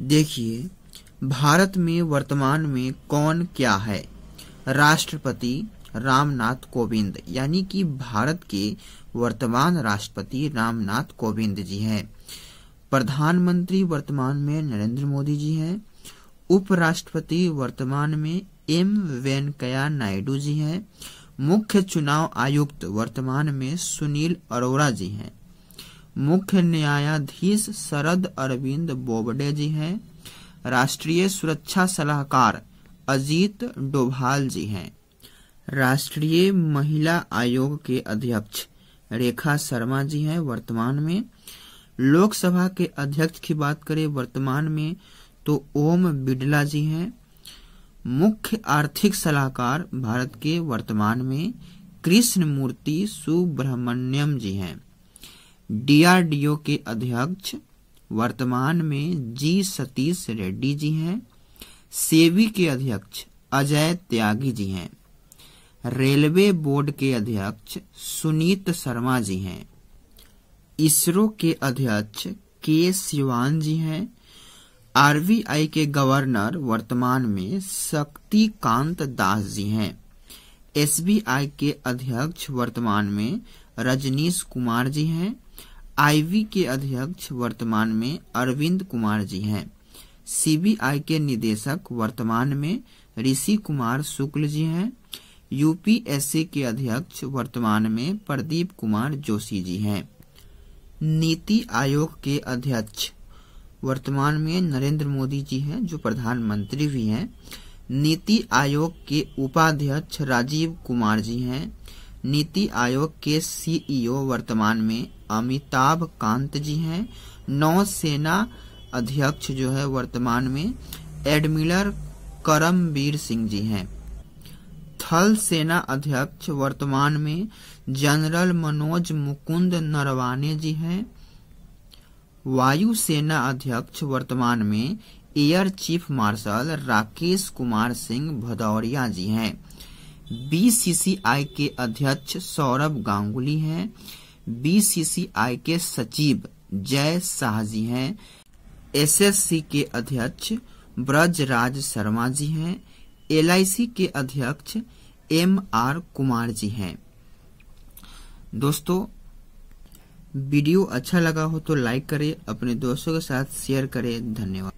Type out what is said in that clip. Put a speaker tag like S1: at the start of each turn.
S1: देखिए, भारत में वर्तमान में कौन क्या है? राष्ट्रपति रामनाथ कोविंद, यानी कि भारत के वर्तमान राष्ट्रपति रामनाथ कोविंद जी हैं। प्रधानमंत्री वर्तमान में नरेंद्र मोदी जी हैं। उपराष्ट्रपति वर्तमान में एम वेंकैया नायडू जी हैं। मुख्य चुनाव आयुक्त वर्तमान में सुनील अरोड़ा जी हैं। मुख्य न्यायाधीश शरद अरविंद बोबडे जी हैं। राष्ट्रीय सुरक्षा सलाहकार अजीत डोभाल जी हैं। राष्ट्रीय महिला आयोग के अध्यक्ष रेखा शर्मा जी हैं वर्तमान में। लोकसभा के अध्यक्ष की बात करें वर्तमान में तो ओम बिड़ला जी हैं। मुख्य आर्थिक सलाहकार भारत के वर्तमान में कृष्ण मूर्ति सुब्रमण्यम जी हैं। डीआरडीओ के अध्यक्ष, वर्तमान में जी सतीश रेड्डी जी हैं। सेवी के अध्यक्ष अजय त्यागी जी हैं। रेलवे बोर्ड के अध्यक्ष सुनीत शर्मा जी हैं। इसरो के अध्यक्ष के सिवान जी हैं। आरबीआई के गवर्नर वर्तमान में शक्तिकांत दास जी हैं। एसबीआई के अध्यक्ष वर्तमान में रजनीश कुमार जी हैं। आईवी के अध्यक्ष वर्तमान में अरविंद कुमार जी हैं। सीबीआई के निदेशक वर्तमान में ऋषि कुमार शुक्ल जी हैं। यूपीएससी के अध्यक्ष वर्तमान में प्रदीप कुमार जोशी जी हैं। नीति आयोग के अध्यक्ष वर्तमान में नरेंद्र मोदी जी हैं, जो प्रधानमंत्री भी हैं। नीति आयोग के उपाध्यक्ष राजीव कुमार जी हैं। नीति आयोग के सीईओ वर्तमान में अमिताभ कांत जी हैं। नौसेना अध्यक्ष जो है वर्तमान में एडमिरल करमवीर सिंह जी हैं। थल सेना अध्यक्ष वर्तमान में जनरल मनोज मुकुंद नरवाने जी हैं। वायु सेना अध्यक्ष वर्तमान में air chief marshal Rakesh Kumar Singh Bhadauria ji हैं। बीसीसीआई के अध्यक्ष सौरभ गांगुली हैं। बीसीसीआई के सचिव जय शाह जी हैं। एसएससी के अध्यक्ष ब्रजराज शर्मा जी हैं। एलआईसी के अध्यक्ष एम आर कुमार जी हैं। दोस्तों, वीडियो अच्छा लगा हो तो लाइक करें, अपने दोस्तों के साथ शेयर करें। धन्यवाद।